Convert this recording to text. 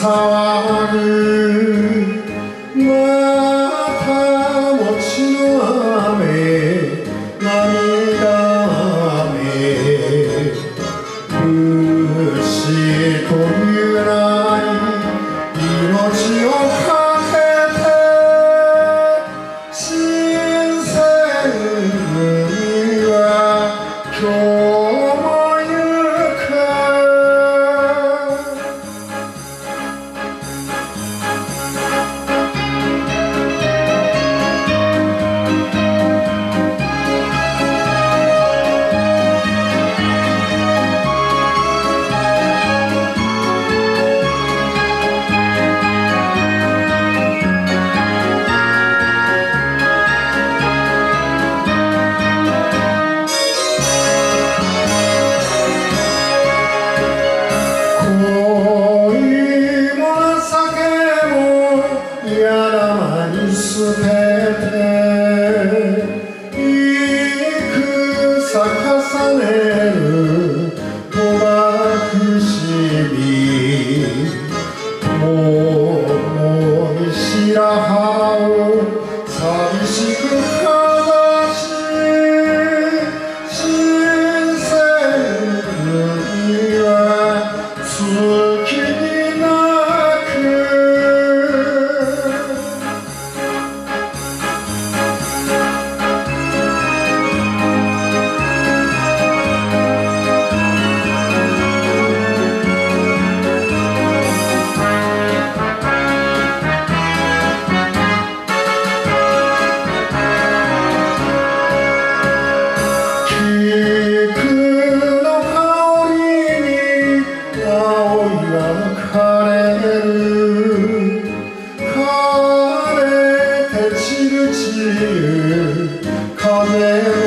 사랑을 맡아 못지나매 나미다에 그 まに捨てて幾さ重ねる賭博しみ重い白羽を寂しくかざし新鮮には Yeah.